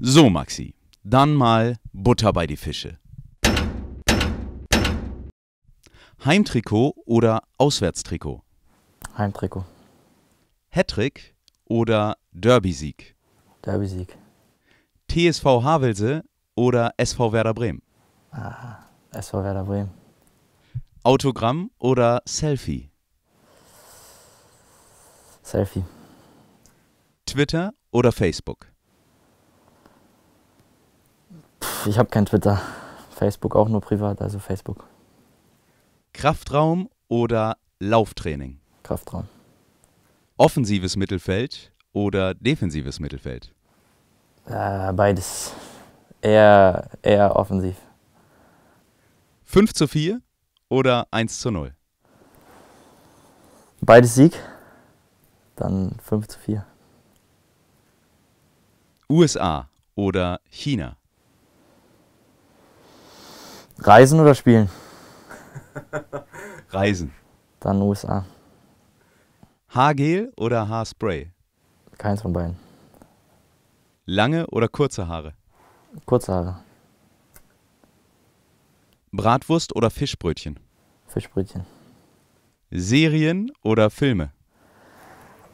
So, Maxi, dann mal Butter bei die Fische. Heimtrikot oder Auswärtstrikot? Heimtrikot. Hattrick oder Derby-Sieg? Derby-Sieg. TSV Havelse oder SV Werder Bremen? Ah, SV Werder Bremen. Autogramm oder Selfie? Selfie. Twitter oder Facebook? Ich habe kein Twitter. Facebook auch nur privat, also Facebook. Kraftraum oder Lauftraining? Kraftraum. Offensives Mittelfeld oder defensives Mittelfeld? Äh, beides. Eher, eher offensiv. 5 zu 4 oder 1 zu 0? Beides Sieg. Dann 5 zu 4. USA oder China? Reisen oder spielen? Reisen. Dann USA. Haargel oder Haarspray? Keins von beiden. Lange oder kurze Haare? Kurze Haare. Bratwurst oder Fischbrötchen? Fischbrötchen. Serien oder Filme?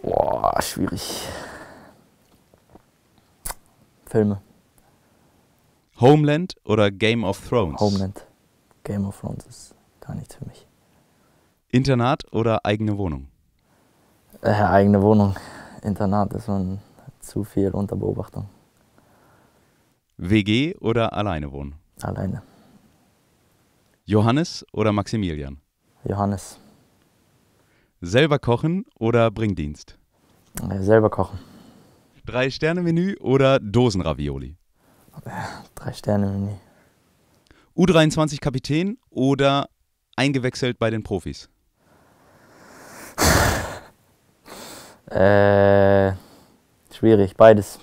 Boah, schwierig. Filme. Homeland oder Game of Thrones? Homeland. Game of Thrones ist gar nichts für mich. Internat oder eigene Wohnung? Äh, eigene Wohnung. Internat ist man zu viel unter Beobachtung. WG oder alleine wohnen? Alleine. Johannes oder Maximilian? Johannes. Selber kochen oder Bringdienst? Äh, selber kochen. Drei-Sterne-Menü oder Dosenravioli? Drei Sterne Menü. U23-Kapitän oder eingewechselt bei den Profis? Äh, schwierig, beides.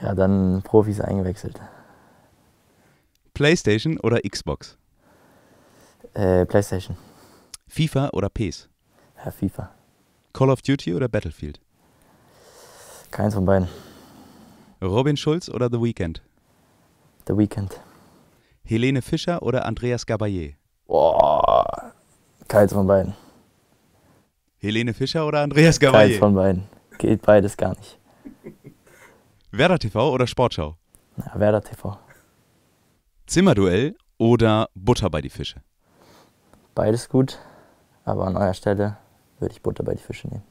Ja, dann Profis eingewechselt. PlayStation oder Xbox? Äh, Playstation. FIFA oder PES? Ja, FIFA. Call of Duty oder Battlefield? Keins von beiden. Robin Schulz oder The Weeknd? The Weekend. Helene Fischer oder Andreas Gabayé? Boah, keins von beiden. Helene Fischer oder Andreas Keins Gabayé? von beiden. Geht beides gar nicht. Werder TV oder Sportschau? Ja, Werder TV. Zimmerduell oder Butter bei die Fische? Beides gut, aber an eurer Stelle würde ich Butter bei die Fische nehmen.